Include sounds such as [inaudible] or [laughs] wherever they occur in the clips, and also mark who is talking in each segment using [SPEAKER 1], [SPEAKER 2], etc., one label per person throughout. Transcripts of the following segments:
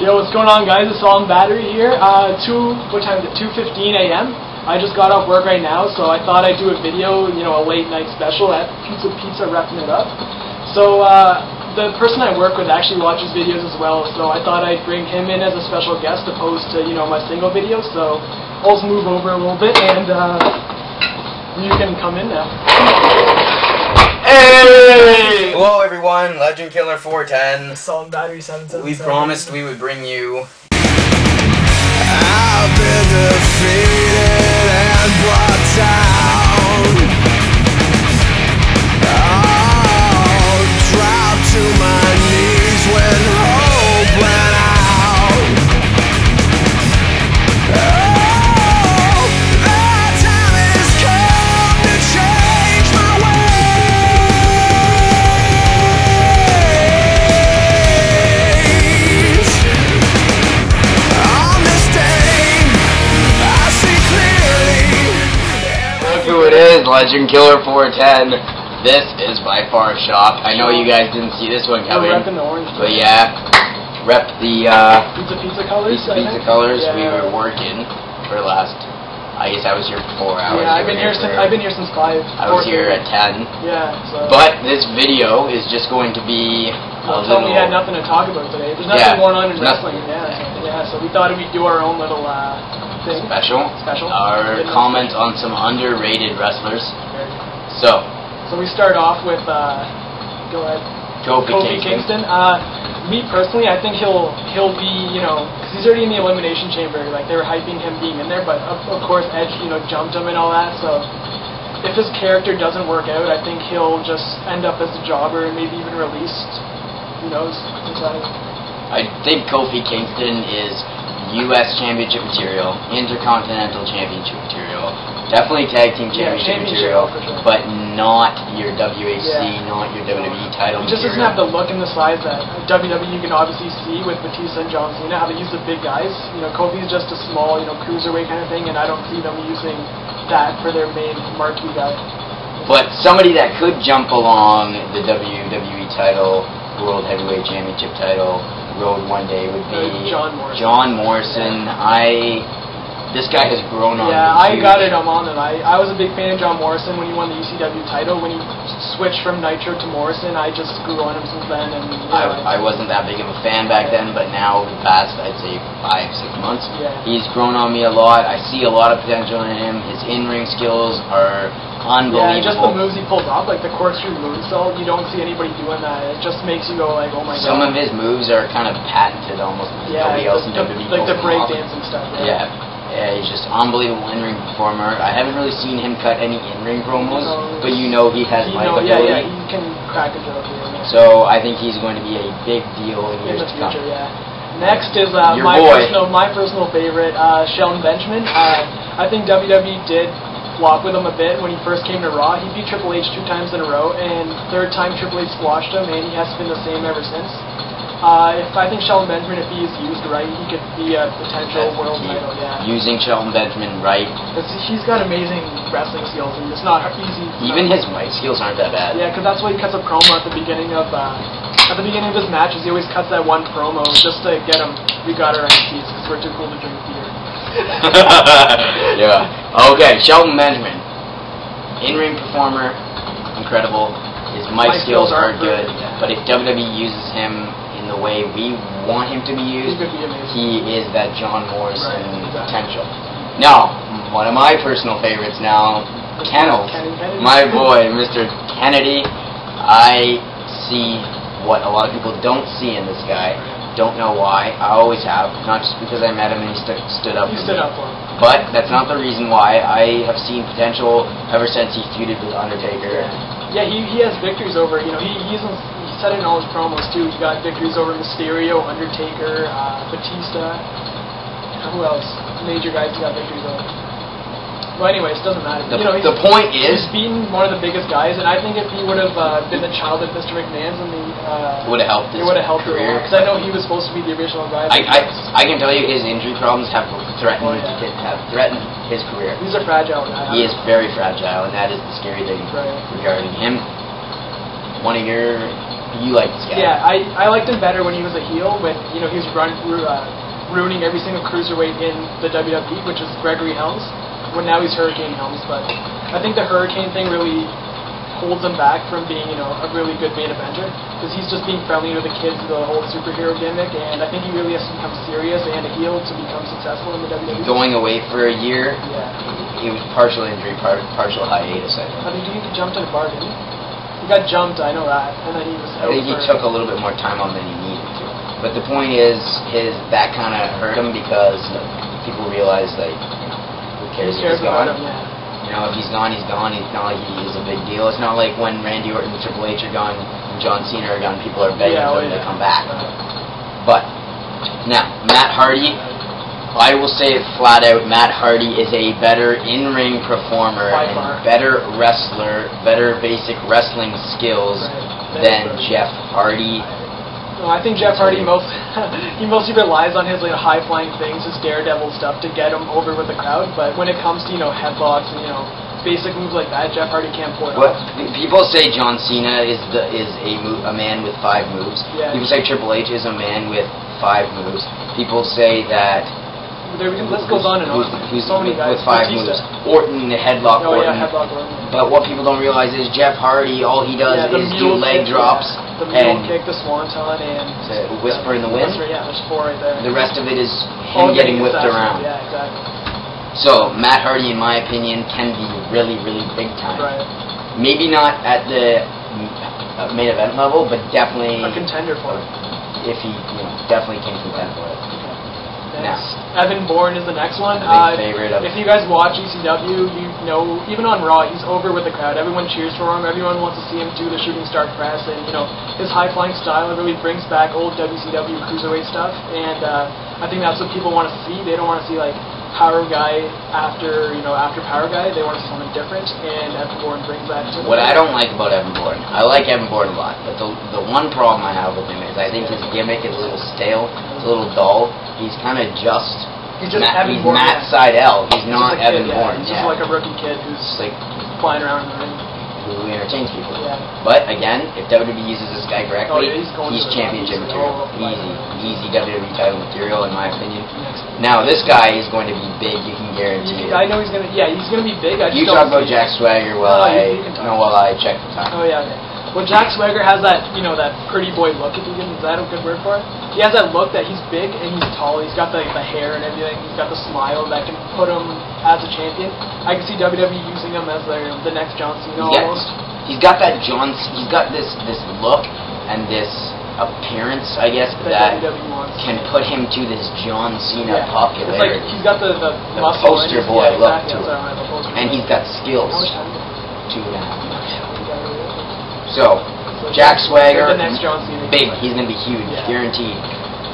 [SPEAKER 1] Yo, what's going on, guys? It's Solid Battery here. Uh, two, what time is it? 2:15 a.m. I just got off work right now, so I thought I'd do a video, you know, a late night special at Pizza Pizza repping it up. So uh, the person I work with actually watches videos as well, so I thought I'd bring him in as a special guest opposed to, you know, my single video. So I'll just move over a little bit, and uh, you can come in now.
[SPEAKER 2] Hey! Hello everyone, Legend Killer 410.
[SPEAKER 1] Solid Battery 777.
[SPEAKER 2] We promised we would bring you Legend Killer 410. This is by far a shop. I know you guys didn't see this one coming,
[SPEAKER 1] the orange.
[SPEAKER 2] but yeah, rep the uh,
[SPEAKER 1] Pizza Pizza colors.
[SPEAKER 2] Pizza Pizza colors.
[SPEAKER 1] Yeah.
[SPEAKER 2] We were working for the last. I guess I was here for four hours.
[SPEAKER 1] Yeah, I've been here since I've been here since five.
[SPEAKER 2] I was here at ten.
[SPEAKER 1] Yeah, so.
[SPEAKER 2] But this video is just going to be a
[SPEAKER 1] well, tell
[SPEAKER 2] little.
[SPEAKER 1] me, we had nothing to talk about today. There's nothing
[SPEAKER 2] Yeah,
[SPEAKER 1] going on in
[SPEAKER 2] nothing.
[SPEAKER 1] wrestling. Yeah, yeah. So we thought we'd do our own little uh.
[SPEAKER 2] Special.
[SPEAKER 1] Special.
[SPEAKER 2] Our comment on some underrated wrestlers. So,
[SPEAKER 1] So we start off with. Uh, go ahead.
[SPEAKER 2] Kofi,
[SPEAKER 1] Kofi
[SPEAKER 2] Kingston.
[SPEAKER 1] Kingston. Uh, me personally, I think he'll he'll be you know because he's already in the elimination chamber. Like they were hyping him being in there, but of, of course Edge you know jumped him and all that. So if his character doesn't work out, I think he'll just end up as a jobber and maybe even released. Who knows?
[SPEAKER 2] I think Kofi Kingston is U.S. Championship material, Intercontinental Championship material, definitely Tag Team
[SPEAKER 1] Yeah,
[SPEAKER 2] Championship
[SPEAKER 1] championship,
[SPEAKER 2] material,
[SPEAKER 1] sure.
[SPEAKER 2] but not your WHC,
[SPEAKER 1] Yeah.
[SPEAKER 2] not your WWE title
[SPEAKER 1] He just doesn't have the look and the size that WWE you can obviously see with Batista and John Cena, how they use the big guys. You know, Kofi's just a small, you know, cruiserweight kind of thing, and I don't see them using that for their main marquee guy.
[SPEAKER 2] But somebody that could jump along the WWE title, World Heavyweight Championship title, road one day would be
[SPEAKER 1] John Morrison.
[SPEAKER 2] John Morrison. I. This guy has grown on me. Yeah.
[SPEAKER 1] I
[SPEAKER 2] huge.
[SPEAKER 1] got it. I'm on it. I, I was a big fan of John Morrison when he won the ECW title. When he switched from Nitro to Morrison, I just grew on him since then. And
[SPEAKER 2] I, I wasn't that big of a fan back then, but now the past I'd say five six months,
[SPEAKER 1] Yeah.
[SPEAKER 2] he's grown on me a lot. I see a lot of potential in him. His in ring skills are
[SPEAKER 1] unbelievable. yeah, just the moves he pulls off, like the corkscrew moonsault, you don't see anybody doing that. It just makes you go like, oh my
[SPEAKER 2] Some
[SPEAKER 1] god.
[SPEAKER 2] Some of his moves are kind of patented almost.
[SPEAKER 1] yeah,
[SPEAKER 2] Nobody else in WWE
[SPEAKER 1] like the breakdancing stuff.
[SPEAKER 2] Yeah. Yeah, he's just an unbelievable in-ring performer. I haven't really seen him cut any in-ring promos,
[SPEAKER 1] No.
[SPEAKER 2] but you know he has mic
[SPEAKER 1] know, yeah, yeah, he can crack a joke here.
[SPEAKER 2] So I think he's going to be a big deal in
[SPEAKER 1] in
[SPEAKER 2] years
[SPEAKER 1] the
[SPEAKER 2] to come.
[SPEAKER 1] yeah. Next is uh, my
[SPEAKER 2] boy.
[SPEAKER 1] personal my personal favorite, uh, Shelton Benjamin. Uh, I think WWE did flop with him a bit when he first came to Raw. He beat Triple H two times in a row, and third time Triple H squashed him, and he has been the same ever since. Uh, if I think Shelton Benjamin, if he is used right, he could be a potential
[SPEAKER 2] That's
[SPEAKER 1] world title. Yeah,
[SPEAKER 2] Using Shelton Benjamin right.
[SPEAKER 1] he's got amazing wrestling skills, and it's not easy.
[SPEAKER 2] Even his mic skills aren't that bad.
[SPEAKER 1] Yeah, because that's why he cuts a promo at the beginning of uh, at the beginning of his matches. He always cuts that one promo just to get him. We got our MCs because we're too cool to drink beer. [laughs]
[SPEAKER 2] yeah. Okay, Shelton Benjamin. In-ring performer, incredible. His mic
[SPEAKER 1] Mic
[SPEAKER 2] skills
[SPEAKER 1] skills
[SPEAKER 2] are
[SPEAKER 1] aren't
[SPEAKER 2] good,
[SPEAKER 1] good, yeah.
[SPEAKER 2] but if WWE uses him the way we want him to be used,
[SPEAKER 1] could be amazing.
[SPEAKER 2] he is that John Morrison potential. Now, one of my personal favorites now, Kennels. My boy, Mr. Kennedy. I see what a lot of people don't see in this guy. Don't know why. I always have. Not just because I met him and he stu- stood up
[SPEAKER 1] He
[SPEAKER 2] for
[SPEAKER 1] stood
[SPEAKER 2] me.
[SPEAKER 1] up for him.
[SPEAKER 2] But that's not the reason why. I have seen potential ever since he feuded with Undertaker.
[SPEAKER 1] Yeah, he, he has victories over. You know, he he's in, he said it in all his promos too. He's got victories over Mysterio, Undertaker, uh, Batista. Who else? Major guys He's got victories over. Well, anyways, doesn't matter.
[SPEAKER 2] The,
[SPEAKER 1] you know,
[SPEAKER 2] the
[SPEAKER 1] he's,
[SPEAKER 2] point
[SPEAKER 1] he's
[SPEAKER 2] is,
[SPEAKER 1] beaten one of the biggest guys, and I think if he would have uh, been the child of Mr. McMahon's in the uh,
[SPEAKER 2] would have helped
[SPEAKER 1] it would have helped
[SPEAKER 2] career.
[SPEAKER 1] Because I know he was supposed to be the original guy.
[SPEAKER 2] I, I, I can tell you his injury problems have threatened
[SPEAKER 1] Oh, yeah.
[SPEAKER 2] have threatened his career.
[SPEAKER 1] He's a fragile. guys.
[SPEAKER 2] He is very fragile, and that is the scary thing
[SPEAKER 1] Right.
[SPEAKER 2] regarding him. One of your You like this guy?
[SPEAKER 1] Yeah, I, I liked him better when he was a heel. With you know he was run, ru- uh, ruining every single cruiserweight in the WWE, which is Gregory Helms. When now he's Hurricane Helms, but I think the Hurricane thing really holds him back from being you know a really good main eventer because he's just being friendly to the kids, the whole superhero gimmick, and I think he really has to become serious and a heel to become successful in the WWE.
[SPEAKER 2] Going away for a year,
[SPEAKER 1] Yeah.
[SPEAKER 2] he was partial injury, par- partial hiatus. I think.
[SPEAKER 1] I think he jumped in a bar, didn't he? He got jumped, I know that, and then he was.
[SPEAKER 2] I think he took a little bit more time on than he needed to. But the point is, his that kind of hurt him because people realize like, you know, who cares if he's gone?
[SPEAKER 1] him? Yeah.
[SPEAKER 2] You know, if he's gone, he's gone. It's not like he is a big deal. It's not like when Randy Orton and Triple H are gone, and John Cena are gone. People are begging
[SPEAKER 1] Yeah,
[SPEAKER 2] for
[SPEAKER 1] oh,
[SPEAKER 2] him to come back. But now, Matt Hardy, I will say it flat out. Matt Hardy is a better in-ring performer and better wrestler, better basic wrestling skills than Jeff Hardy.
[SPEAKER 1] No, I think Jeff Hardy most [laughs] he mostly relies on his like high flying things, his daredevil stuff to get him over with the crowd. But when it comes to you know headlocks and you know basic moves like that, Jeff Hardy can't pull it
[SPEAKER 2] What
[SPEAKER 1] off.
[SPEAKER 2] people say John Cena is the is a mo- a man with five moves.
[SPEAKER 1] Yeah.
[SPEAKER 2] People say Triple H is a man with five moves. People say that
[SPEAKER 1] There, we can- this goes on and on.
[SPEAKER 2] who's, who's
[SPEAKER 1] so many
[SPEAKER 2] with,
[SPEAKER 1] guys.
[SPEAKER 2] with five
[SPEAKER 1] Batista.
[SPEAKER 2] moves. Orton, the headlock
[SPEAKER 1] Oh
[SPEAKER 2] Orton.
[SPEAKER 1] yeah, headlock Orton.
[SPEAKER 2] But what people don't realize is Jeff Hardy, all he does
[SPEAKER 1] yeah,
[SPEAKER 2] is do leg
[SPEAKER 1] kick,
[SPEAKER 2] drops
[SPEAKER 1] yeah. The mule
[SPEAKER 2] and
[SPEAKER 1] kick, the swanton, and
[SPEAKER 2] to whisper in the wind.
[SPEAKER 1] Whisper, yeah, there's four right there.
[SPEAKER 2] The rest of it is
[SPEAKER 1] All
[SPEAKER 2] him oh,
[SPEAKER 1] getting
[SPEAKER 2] whipped around.
[SPEAKER 1] Yeah, exactly.
[SPEAKER 2] So Matt Hardy, in my opinion, can be really, really big time.
[SPEAKER 1] Right.
[SPEAKER 2] Maybe not at the main event level, but definitely
[SPEAKER 1] A contender for it.
[SPEAKER 2] if he, you know, definitely can contend for it.
[SPEAKER 1] Next, Evan Bourne is the next one. Uh,
[SPEAKER 2] favorite
[SPEAKER 1] if you guys watch ECW, you know even on Raw, he's over with the crowd. Everyone cheers for him. Everyone wants to see him do the shooting star press, and you know his high flying style really brings back old WCW cruiserweight stuff. And uh, I think that's what people want to see. They don't want to see like power guy after you know after power guy. They want something different, and Evan Bourne brings that to.
[SPEAKER 2] What I don't like about Evan Bourne, I like Evan Bourne a lot, but the the one problem I have with him is I think his gimmick is a little stale, it's a little dull. He's kind of just
[SPEAKER 1] He's just
[SPEAKER 2] Matt,
[SPEAKER 1] Evan
[SPEAKER 2] he's
[SPEAKER 1] Bourne,
[SPEAKER 2] Matt. Sydal. He's
[SPEAKER 1] He's
[SPEAKER 2] not
[SPEAKER 1] just a kid,
[SPEAKER 2] Evan
[SPEAKER 1] yeah.
[SPEAKER 2] Bourne.
[SPEAKER 1] He's
[SPEAKER 2] yeah.
[SPEAKER 1] just like a rookie kid who's
[SPEAKER 2] like
[SPEAKER 1] flying around in the ring.
[SPEAKER 2] Entertains people. But again, if WWE uses this guy correctly,
[SPEAKER 1] Oh, he's going
[SPEAKER 2] he's
[SPEAKER 1] to the-
[SPEAKER 2] championship material.
[SPEAKER 1] Oh, right.
[SPEAKER 2] Easy, easy WWE title material in my opinion. Now this guy is going to be big. You can guarantee it.
[SPEAKER 1] I know he's gonna. Yeah, he's gonna be big. I
[SPEAKER 2] You talk about Jack Swagger while oh,
[SPEAKER 1] No,
[SPEAKER 2] I
[SPEAKER 1] you- you
[SPEAKER 2] no while I check the time.
[SPEAKER 1] Oh yeah. Well, Jack Swagger has that, you know, that pretty boy look. If you can, is that a good word for it? He has that look that he's big and he's tall. He's got the, the hair and everything. He's got the smile that can put him as a champion. I can see WWE using him as their the next John Cena
[SPEAKER 2] Yeah.
[SPEAKER 1] almost.
[SPEAKER 2] He's got that John. He's got this this look and this appearance, I guess,
[SPEAKER 1] That,
[SPEAKER 2] that can put him to this John
[SPEAKER 1] Yeah.
[SPEAKER 2] Cena
[SPEAKER 1] like
[SPEAKER 2] popularity.
[SPEAKER 1] he's got the the,
[SPEAKER 2] The poster boy
[SPEAKER 1] yeah,
[SPEAKER 2] look to
[SPEAKER 1] That's
[SPEAKER 2] it.
[SPEAKER 1] what I meant, the poster
[SPEAKER 2] and he's got skills.
[SPEAKER 1] How much time?
[SPEAKER 2] Two and a half minutes. So, Jack Swagger,
[SPEAKER 1] The next John Cena.
[SPEAKER 2] big. He's gonna be huge,
[SPEAKER 1] Yeah.
[SPEAKER 2] guaranteed.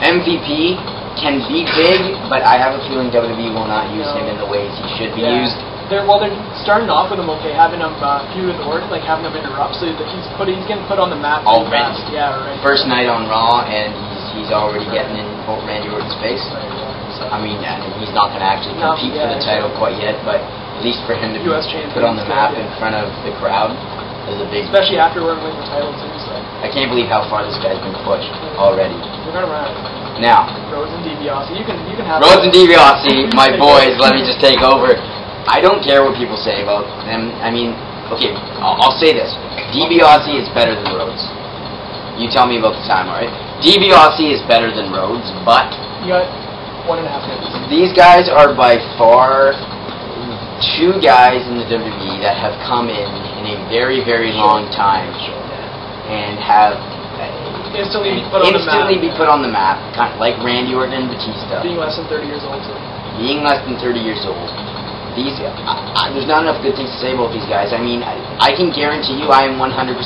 [SPEAKER 2] MVP can be big, but I have a feeling WWE will not use
[SPEAKER 1] No.
[SPEAKER 2] him in the ways he should be
[SPEAKER 1] Yeah.
[SPEAKER 2] used.
[SPEAKER 1] They're well, they're starting off with him okay, having him uh, feud with Orton, like having him interrupt, so that he's put he's getting put on the map
[SPEAKER 2] Already.
[SPEAKER 1] fast. Yeah, right.
[SPEAKER 2] First night on Raw, and he's he's already getting in Randy Orton's face.
[SPEAKER 1] Right, yeah.
[SPEAKER 2] I mean, he's not going to actually
[SPEAKER 1] No,
[SPEAKER 2] compete
[SPEAKER 1] yeah,
[SPEAKER 2] for the title quite yet, but at least for him to be
[SPEAKER 1] US champion
[SPEAKER 2] put on the map in front of the crowd a big.
[SPEAKER 1] Especially after we're winning the title too, so
[SPEAKER 2] I can't believe how far this guy's been pushed already.
[SPEAKER 1] we're gonna run.
[SPEAKER 2] Now,
[SPEAKER 1] Rhodes and DiBiase, you can you can have
[SPEAKER 2] Rhodes and DiBiase, [laughs] my boys, let me just take over. I don't care what people say about them. I mean, okay, I'll, I'll say this: DiBiase is better than Rhodes. You tell me about the time, all right? DiBiase is better than Rhodes, but
[SPEAKER 1] You got one and a half minutes.
[SPEAKER 2] these guys are by far two guys in the WWE that have come in in a very, very long time and have
[SPEAKER 1] Instantly be put on the map.
[SPEAKER 2] instantly be put on the map, kind of like Randy Orton and Batista,
[SPEAKER 1] Being less than 30 years old. So.
[SPEAKER 2] being less than 30 years old. These, I, I, there's not enough good things to say about these guys. I mean, I, I can guarantee you, I am 100%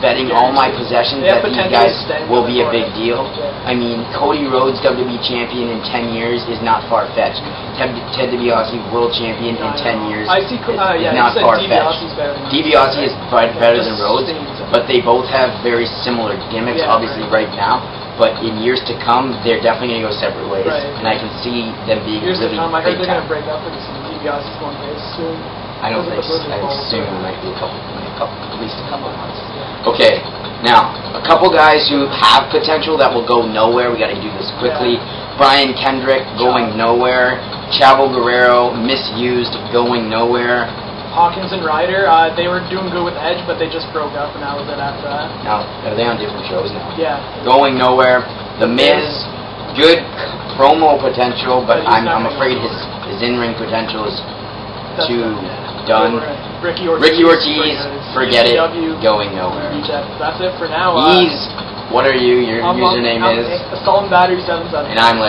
[SPEAKER 2] betting all my possessions that these guys will be a big deal. I mean, Cody Rhodes WWE champion in 10 years is not far fetched. Ted, Ted DiBiase world champion in 10 years
[SPEAKER 1] I see.
[SPEAKER 2] is,
[SPEAKER 1] Uh, yeah,
[SPEAKER 2] is not
[SPEAKER 1] far-fetched.
[SPEAKER 2] DiBiase is better than Rhodes, but they both have very similar gimmicks, obviously, right. now. But in years to come, they're definitely going to go separate ways.
[SPEAKER 1] Right.
[SPEAKER 2] And I can see them being
[SPEAKER 1] Years to come, I heard
[SPEAKER 2] big
[SPEAKER 1] they're gonna break up soon. DiBiase's going face soon.
[SPEAKER 2] I don't think
[SPEAKER 1] at the
[SPEAKER 2] so. I assume it might be a couple, a couple, at least a couple months. Okay, now a couple guys who have potential that will go nowhere. We got to do this quickly. Brian Kendrick going nowhere. Chavo Guerrero misused, going nowhere.
[SPEAKER 1] Hawkins and Ryder, uh, they were doing good with Edge, but they just broke up, and that was it after that.
[SPEAKER 2] Now are they on different shows now?
[SPEAKER 1] Yeah.
[SPEAKER 2] Going nowhere. The Miz, good promo potential, but
[SPEAKER 1] But
[SPEAKER 2] I'm, I'm afraid his his in ring potential is
[SPEAKER 1] That's
[SPEAKER 2] too. Done.
[SPEAKER 1] Ricky Ortiz.
[SPEAKER 2] Ricky Ortiz, forget it, going nowhere.
[SPEAKER 1] That's it for now.
[SPEAKER 2] He's what are you? Your
[SPEAKER 1] I'm-
[SPEAKER 2] username
[SPEAKER 1] I'm-
[SPEAKER 2] is,
[SPEAKER 1] Assault and Battery 77.
[SPEAKER 2] and I'm Legend.